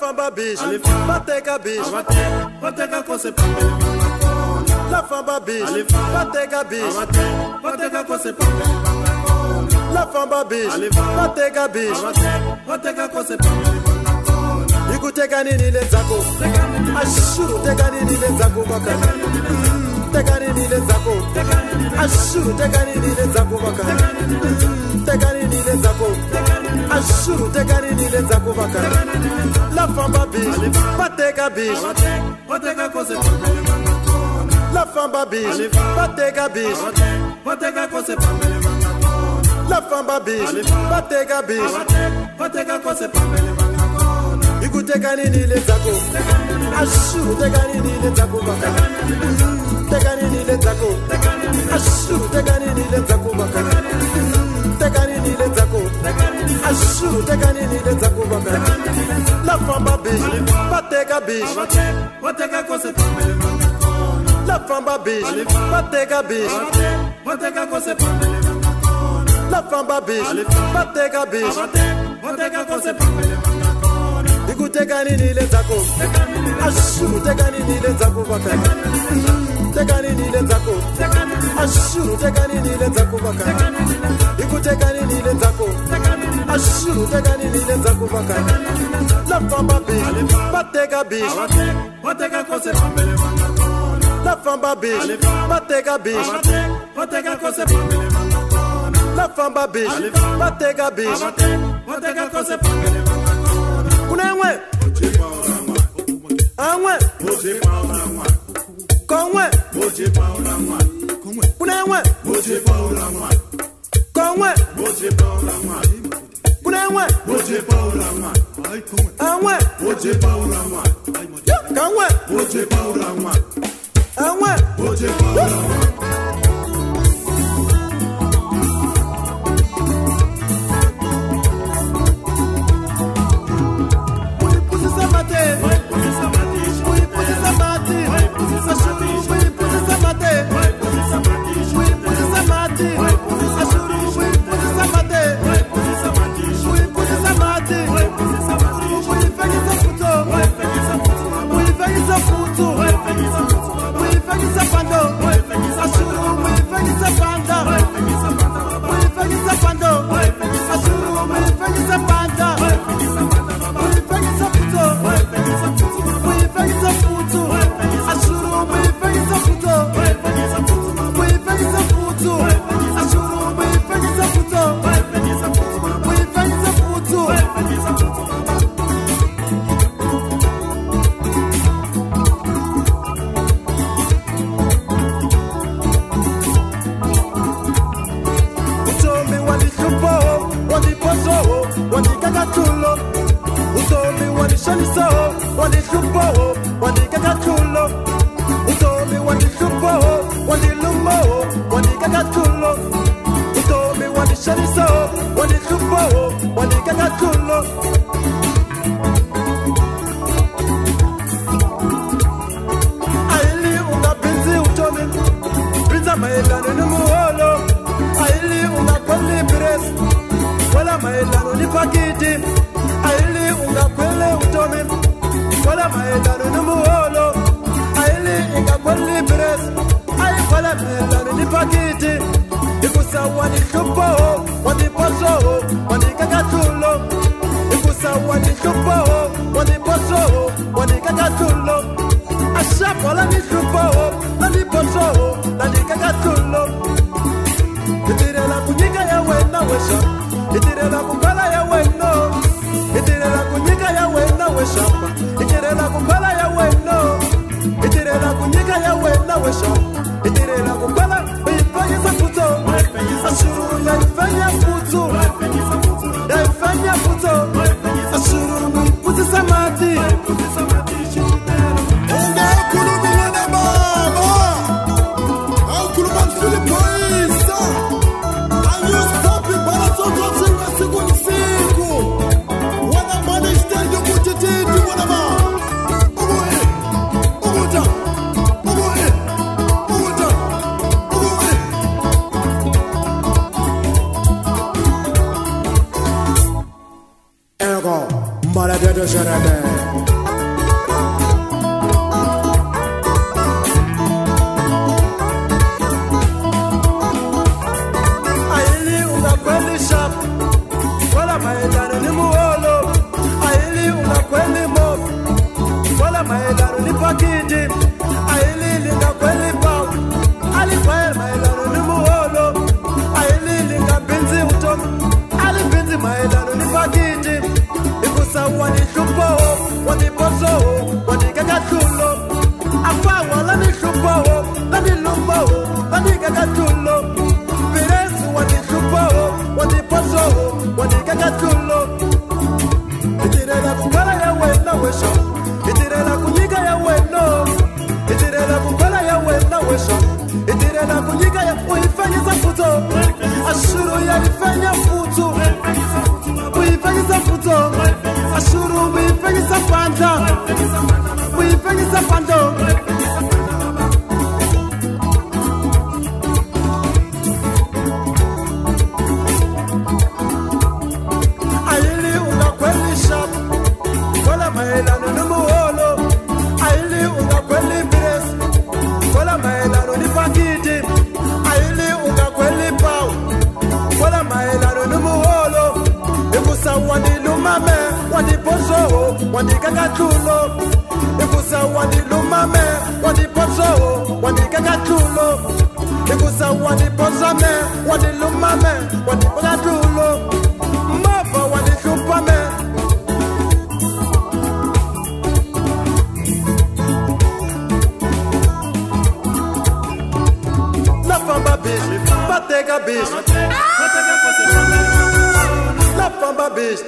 famba bishi Alifamba. bateka bishi Abate, bateka kose pambele banga kona. la famba bishi Alifamba. bateka bishi Abate, bateka kose pambele banga kona. la famba bishi Alifamba. bateka bishi Abate, bateka kose pambele banga kona. ikuteka nini le Teka nini, ashuru teka nini le dzako baka Mm, teka nini le dzako ashuru teka nini le dzako baka Mm, teka nini le dzako ashuru teka nini le dzako baka la famba bishi bateka bishi abate, bateka kose pambele banga kona. la famba bishi bateka bishi Abate, bateka kose pambele banga kona. la famba bishi bateka bishi Abate, bateka kose pambele banga kona. ikuteka nini le dzako ashuru teka nini le dzako baka Mm, teka nini le dzako Abate, bateka kose pambele banga kona. la famba bishi bateka bishi Abate, bateka kose pambele banga kona. la famba bishi bateka bishi Abate, bateka kose pambele banga kona. ikuteka nini le dzako Teka nini, ashuru teka nini le dzako baka Mm, teka nini le dzako teka nini, ashuru teka nini le dzako baka ikuteka nini le dzako ashuru teka nini le dzako baka la famba bishi bateka bishi Abate, bateka kose pambele banga kona. la famba bishi bateka bishi Abate, bateka kose pambele banga kona. la famba bishi bateka bishi Abate, bateka kose pambele banga kona. kunenwe anwe konwe kunenwe konwe ojipa orangwa, kunenwe ojipa orangwa, anwe ojipa orangwa, kanwe. Ojipa orangwa, anwe ojipa orangwa. uyipusisa walishaniso walihlupho walikakathulo utomi walihlupho walilumo walikakathulo utomi walishaniso walihlupho walikakathulo aili ungabhinzi utomi bhinza mayelana nomuholo aili ungakhweli ibres kwela mayelana nipakiti aili ikusa wanihlupho waniposo wanikakathulo ikusa wanihlupho waniposo wanikakathulo ashabola nihlupho laniposo lanikakathulo itirela kunyika ya wena wesha itirela kumbala ya wena. Itirela kunyika ya wena weshamba itirela kumbala ya wena. Itirela kunyika ya wena wesha itirela kumbala Maladedo Sharade. Wani bozo Wani kakatulo Afa wala ni shupo Lani lumbo Lani kakatulo Viresu wani shupo Wani bozo Wani kakatulo itirela wanipozoho wanikakatulo ikusa wanilumame wanipozoho wanikakatulo ikusa wanipozame wanilumame wanipakatulo mapa wanishupame lafamba bishi bateka bishi lafamba bishi